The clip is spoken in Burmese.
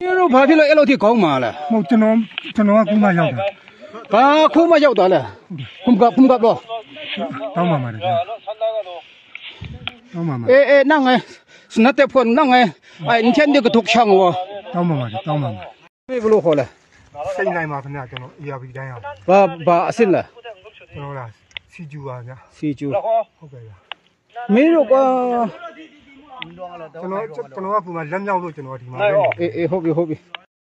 你တို့ဘာဖြစ်လို့အဲ့လိုထိကောင်းမှာလဲ မဟုတ်ကျွန်တော်ကျွန်တော်ကခုမှရောက်တာ ဘာခုမှရောက်သွားလဲခုမကခုမကတော့ တောင်းပါမှာတကယ်တောင်းပါမှာ เอเอนั่งไงสนัดแต่พวนนั่งไงไอ้นี่เช่นเดียวกับทุกช่างวะ တောင်းပါမှာတောင်းပါမှာ ไม่รู้ขอเลย စိတ်နိုင်ပါခင်ဗျကျွန်တော် ERP တိုင်းအောင် บาบาสิ้นละ ကျွန်တော်လားစီဂျူပါဗျာ စီကျူ ဟုတ်ကဲ့ဗျာ မင်းတို့က ကျွန်တော်ကျွန်တော်ကပူမှာလက်မြောက်လို့ကျွန်တော်ဒီမှာအေးအေးဟုတ်ပြီဟုတ်ပြီ